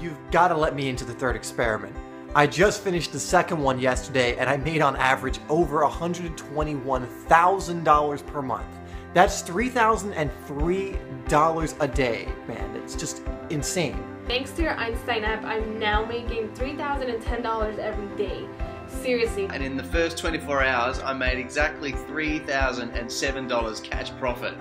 You've got to let me into the third experiment. I just finished the second one yesterday and I made on average over $121,000 per month. That's $3,003 a day, man. It's just insane. Thanks to your Einstein app, I'm now making $3,010 every day. Seriously. And in the first 24 hours, I made exactly $3,007 cash profit.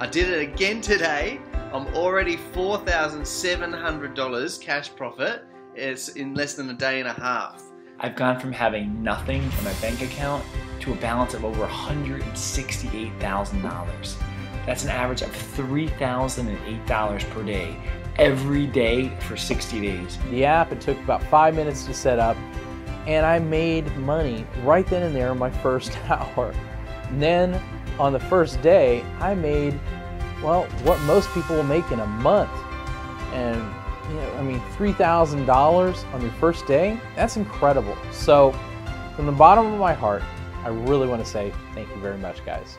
I did it again today. I'm already $4,700 cash profit. It's in less than a day and a half. I've gone from having nothing in my bank account to a balance of over $168,000. That's an average of $3,008 per day every day for 60 days. The app, it took about five minutes to set up, and I made money right then and there in my first hour. And then on the first day, I made, well, what most people will make in a month. And, you know, I mean, $3,000 on your first day, that's incredible. So, from the bottom of my heart, I really want to say thank you very much, guys.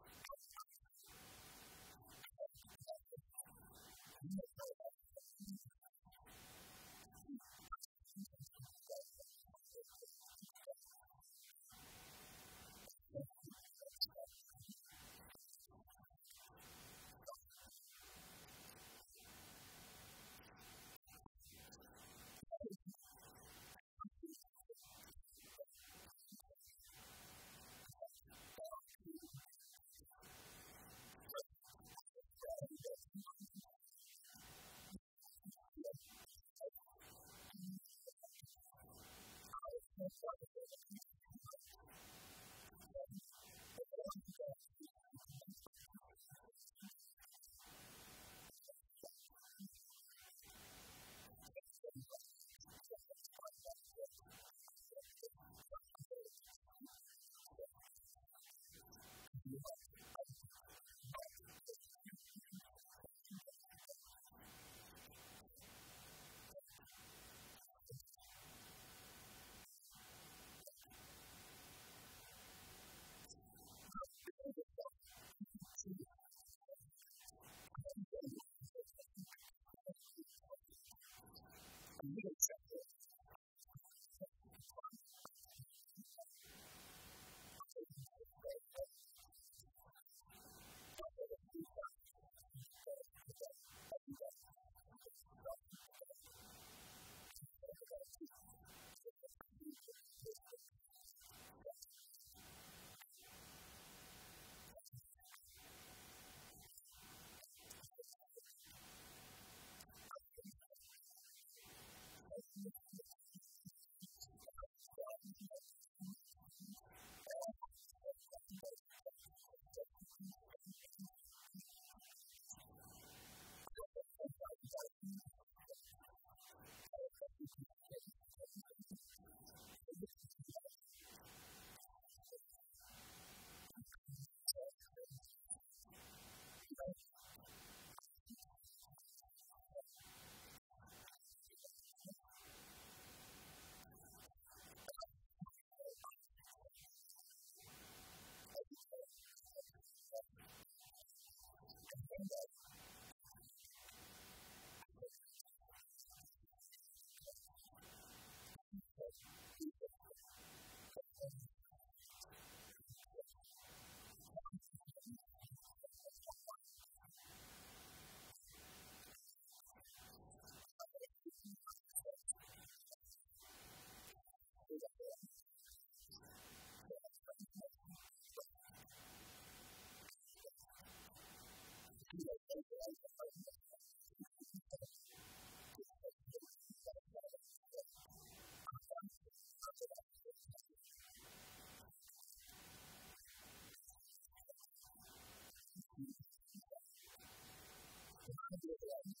Yes, I'm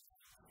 just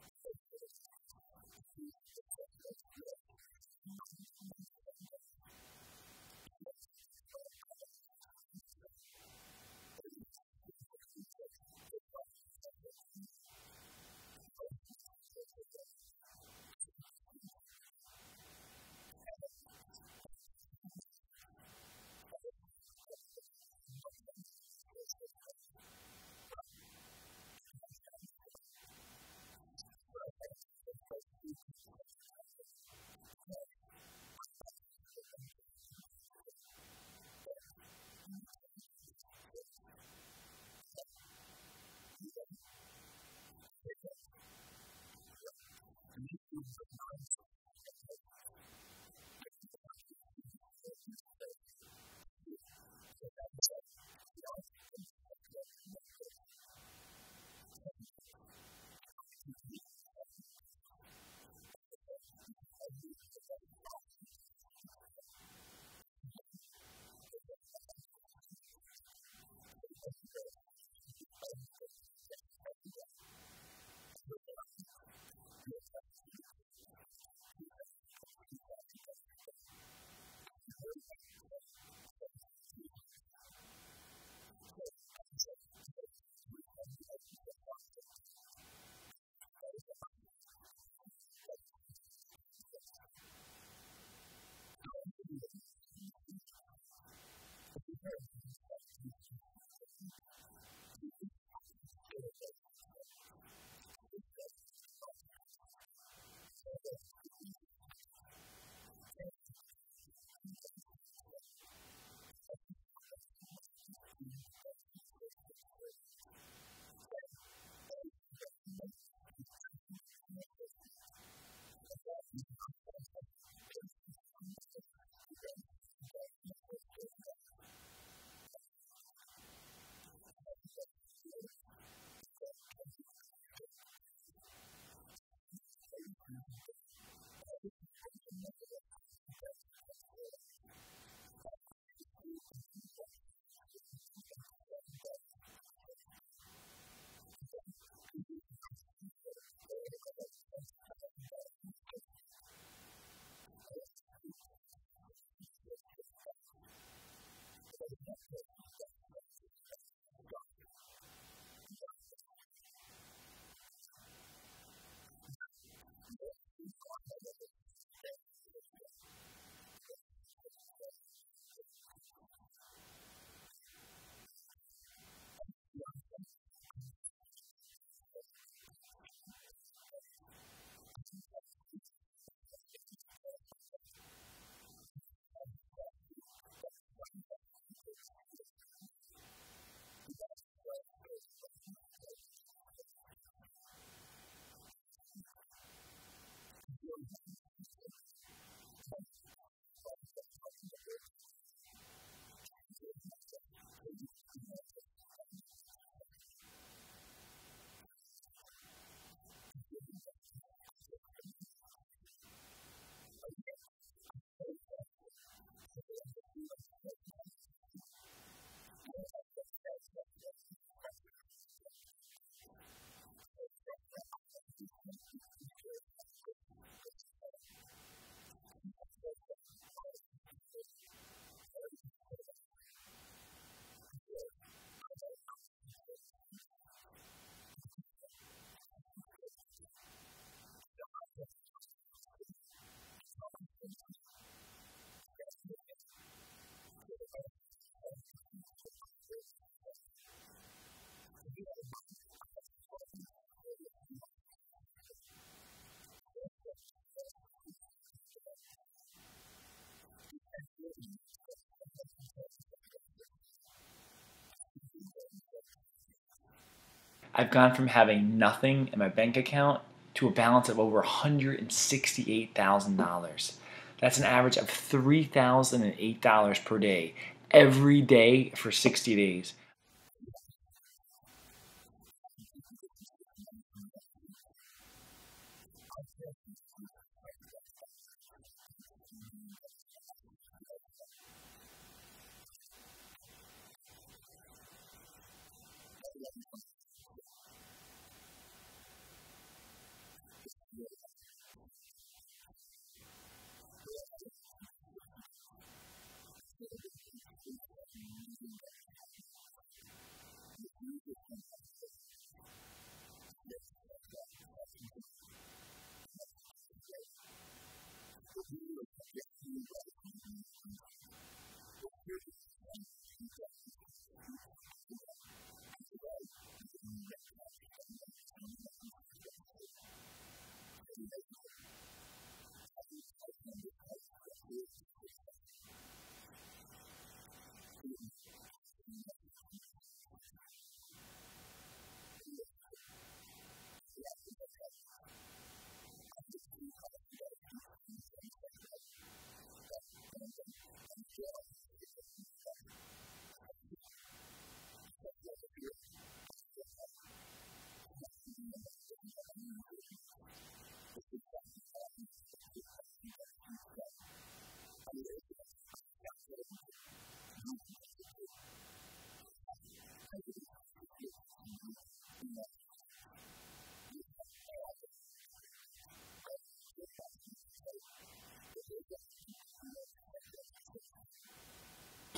I've gone from having nothing in my bank account to a balance of over $168,000. That's an average of $3,008 per day, every day for 60 days.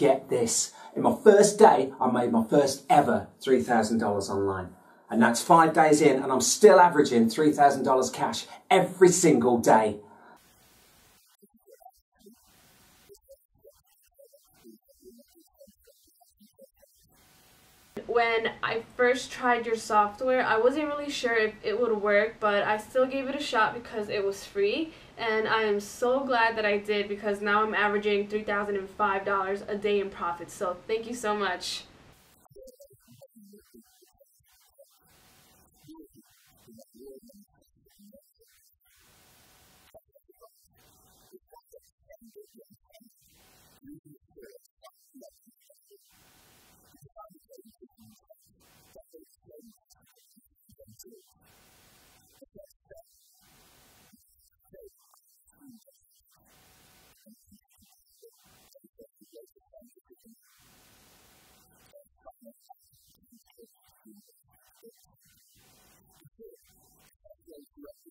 Get this. In my first day, I made my first ever $3,000 online. And that's five days in, and I'm still averaging $3,000 cash every single day. When I first tried your software, I wasn't really sure if it would work, but I still gave it a shot because it was free and I am so glad that I did because now I'm averaging $3,005 a day in profits. So thank you so much. Thank you.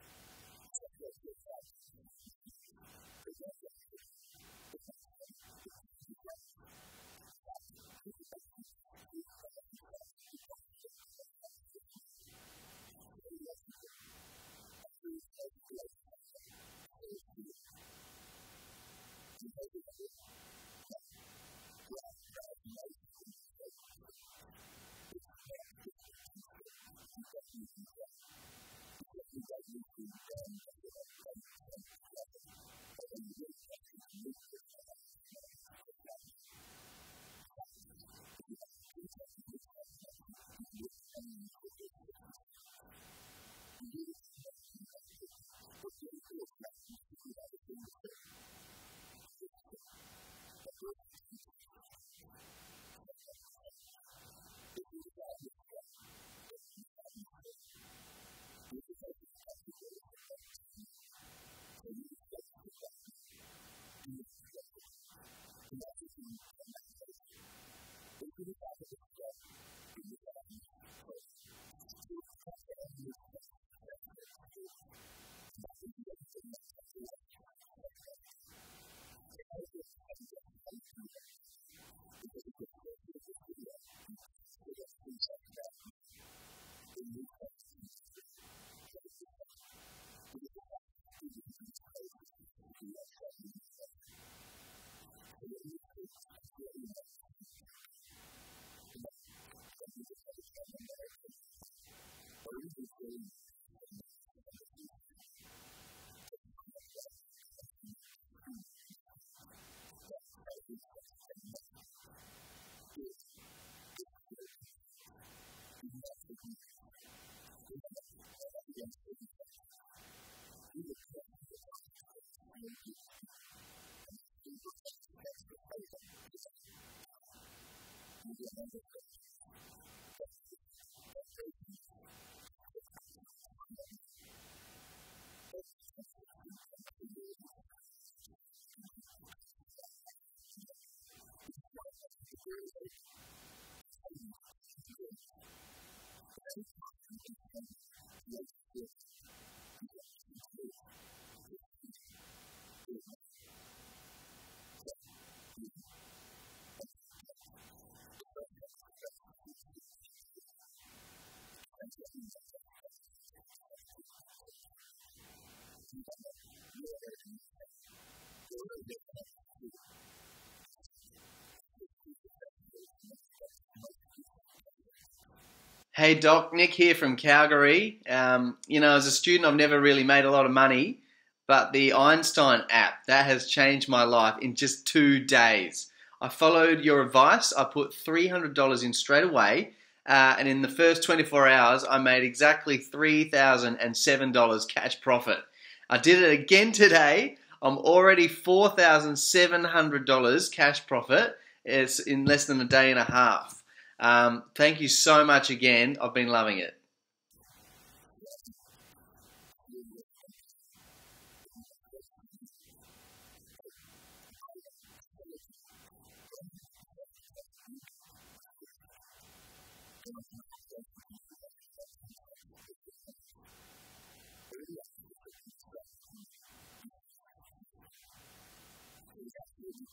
you can Hey Doc, Nick here from Calgary. Um, you know, as a student, I've never really made a lot of money, but the Einstein app that has changed my life in just two days. I followed your advice. I put $300 in straight away, uh, and in the first 24 hours, I made exactly $3,007 cash profit. I did it again today. I'm already $4,700 cash profit. It's in less than a day and a half. Um, thank you so much again. I've been loving it.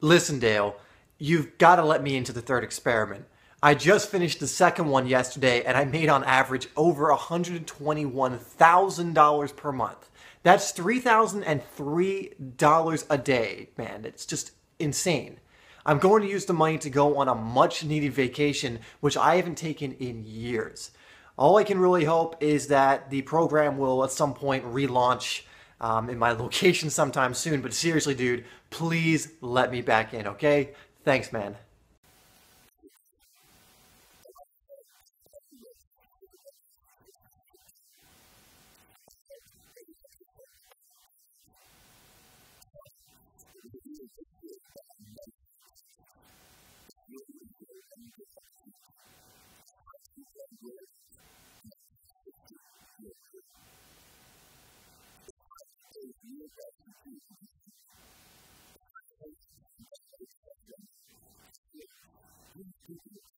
Listen, Dale, you've got to let me into the third experiment. I just finished the second one yesterday and I made on average over $121,000 per month. That's $3,003 a day, man. It's just insane. I'm going to use the money to go on a much needed vacation, which I haven't taken in years. All I can really hope is that the program will at some point relaunch um, in my location sometime soon. But seriously, dude, please let me back in, okay? Thanks, man. Jesus.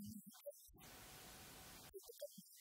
フフフ。